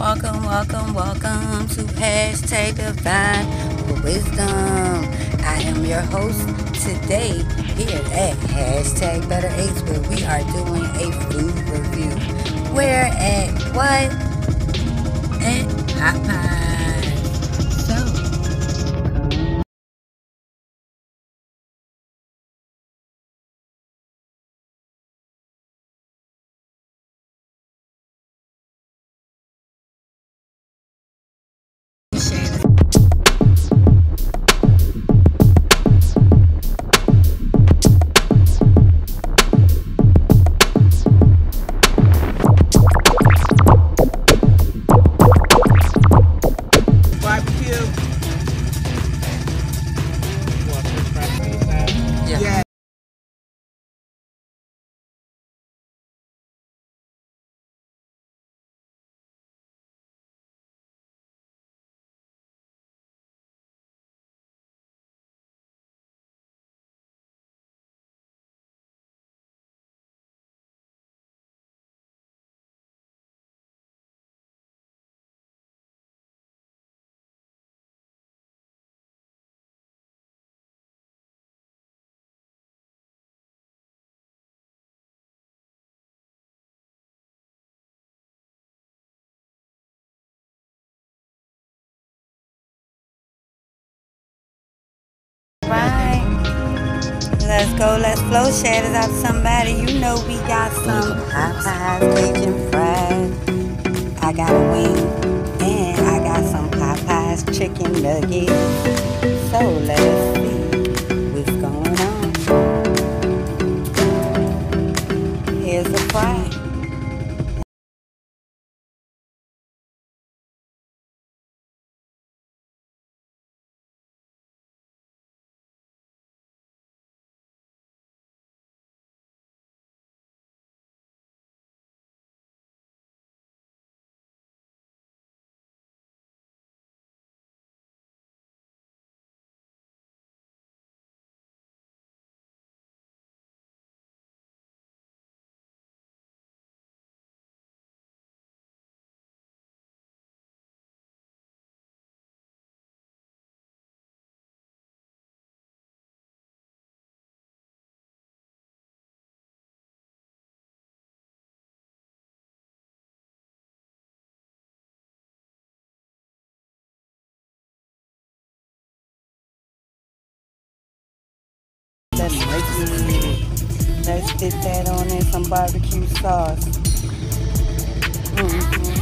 Welcome, welcome, welcome to hashtag divine wisdom. I am your host today here at hashtag better Ace where we are doing a food review. Where at what? At Popeyes. Let's go, let's flow. Share this out to somebody. You know we got some Popeyes Cajun fried. I got a wing and I got some Popeyes chicken nuggets. So let us see Let's break it. Let's dip that on in some barbecue sauce. Mm-hmm.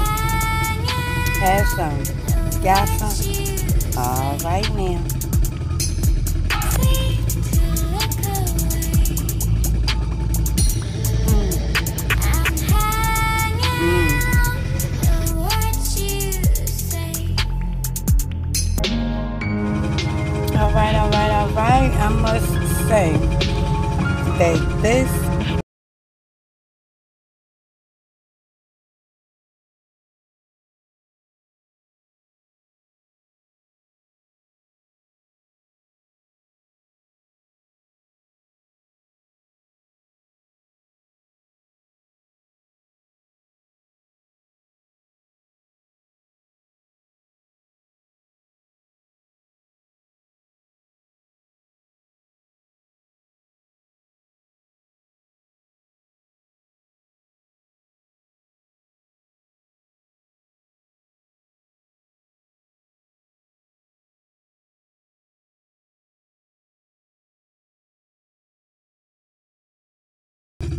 Have some. Got some? All right now. Mm. All right, all right, all right. I must say that this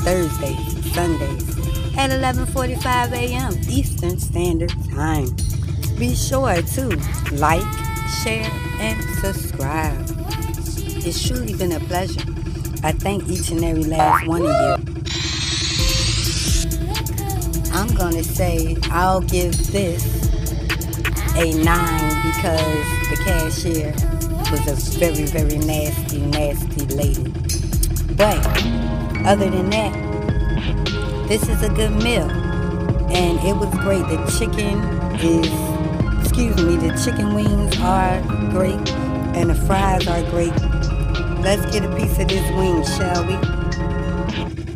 Thursdays, Sundays at 11:45 a.m. Eastern Standard Time. Be sure to like, share, and subscribe. It's truly been a pleasure. I thank each and every last one of you. I'm gonna say I'll give this a nine because the cashier was a very, very nasty, nasty lady. But other than that, this is a good meal. And it was great. The chicken is, excuse me, the chicken wings are great and the fries are great. Let's get a piece of this wing, shall we?